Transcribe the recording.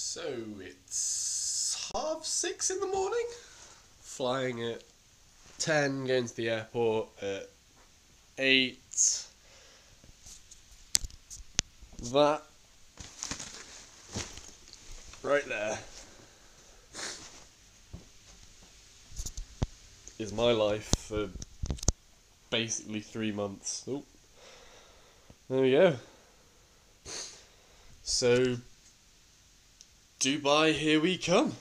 So it's half six in the morning. Flying at ten, going to the airport at eight. That right there is my life for basically three months. Oh, there we go. So, Dubai, here we come.